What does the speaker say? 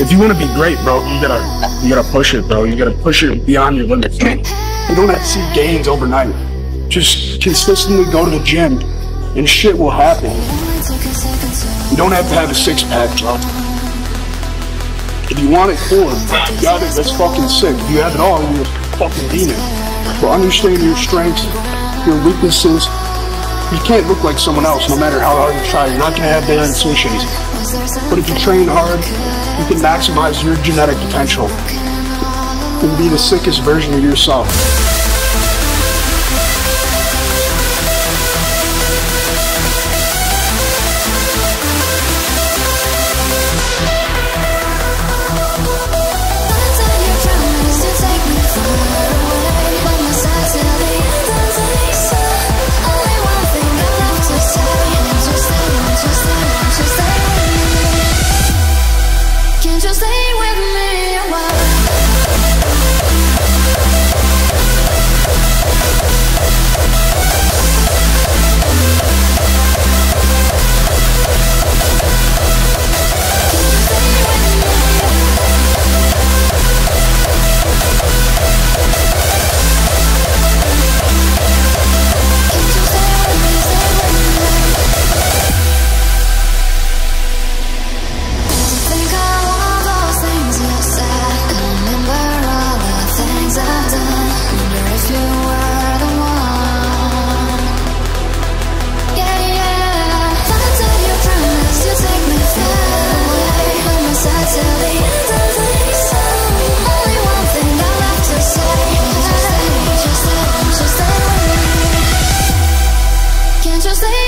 If you want to be great, bro, you gotta you gotta push it, bro. You gotta push it beyond your limits. You don't have to see gains overnight. Just consistently go to the gym, and shit will happen. You don't have to have a six pack, bro. If you want it, cool. You got it, that's fucking sick. If you have it all, you're a fucking demon. But understand your strengths, your weaknesses. You can't look like someone else, no matter how hard you try. You're not gonna have Baron Switches. But if you train hard, you can maximize your genetic potential and be the sickest version of yourself. just say